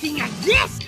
looking at this!